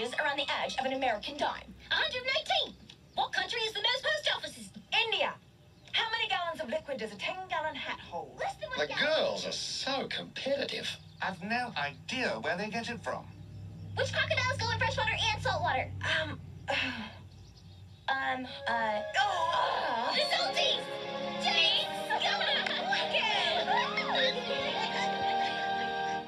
are on the edge of an American dime? 118. What country is the most post offices? India. How many gallons of liquid does a 10 gallon hat hold? Less than one The girls are so competitive. I've no idea where they get it from. Which crocodiles go in freshwater and saltwater? Um. Um, uh, Oh.